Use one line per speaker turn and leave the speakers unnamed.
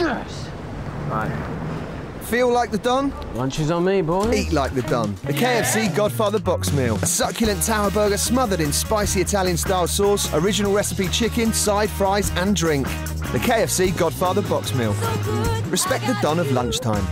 Yes. Right.
Feel like the Don?
Lunch is on me, boy.
Eat like the Don. The KFC Godfather box meal. A succulent tower burger smothered in spicy Italian style sauce, original recipe chicken, side fries, and drink. The KFC Godfather box meal. Respect the Don of lunchtime.